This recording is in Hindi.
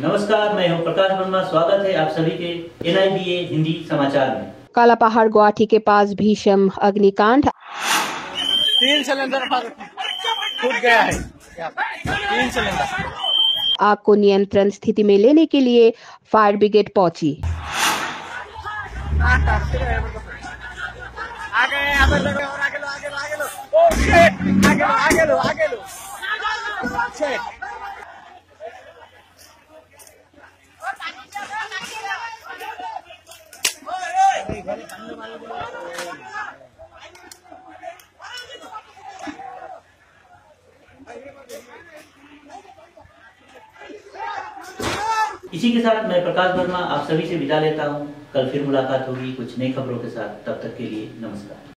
नमस्कार मैं हूँ प्रकाश वर्मा स्वागत है आप सभी के एनआईबीए हिंदी समाचार में काला पहाड़ गुवाहाटी के पास भीषण अग्निकांड तीन सिलेंडर फूट गया है तीन सिलेंडर आग को नियंत्रण स्थिति में लेने के लिए फायर ब्रिगेड पहुँची आगे इसी के साथ मैं प्रकाश वर्मा आप सभी से विदा लेता हूँ। कल फिर मुलाकात होगी कुछ नई खबरों के साथ। तब तक के लिए नमस्कार।